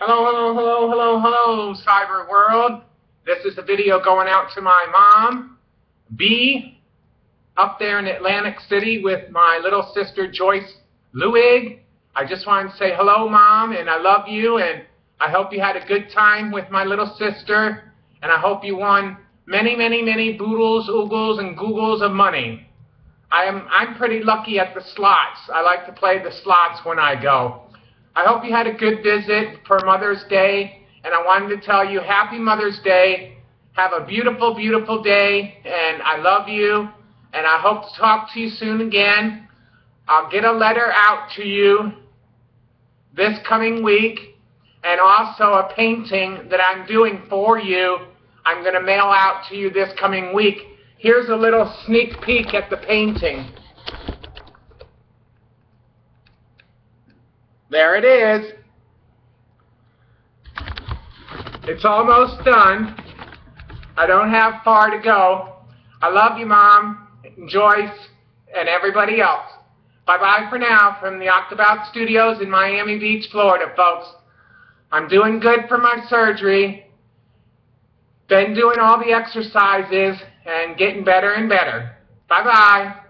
Hello, hello, hello, hello, hello, cyber world. This is a video going out to my mom, Bee, up there in Atlantic City with my little sister Joyce Lewig. I just wanted to say hello, mom, and I love you, and I hope you had a good time with my little sister, and I hope you won many, many, many boodles, oogles, and googles of money. I am, I'm pretty lucky at the slots. I like to play the slots when I go. I hope you had a good visit for Mother's Day, and I wanted to tell you Happy Mother's Day. Have a beautiful, beautiful day, and I love you, and I hope to talk to you soon again. I'll get a letter out to you this coming week, and also a painting that I'm doing for you. I'm going to mail out to you this coming week. Here's a little sneak peek at the painting. There it is. It's almost done. I don't have far to go. I love you, Mom, Joyce, and everybody else. Bye-bye for now from the Octobout Studios in Miami Beach, Florida, folks. I'm doing good for my surgery. Been doing all the exercises and getting better and better. Bye-bye.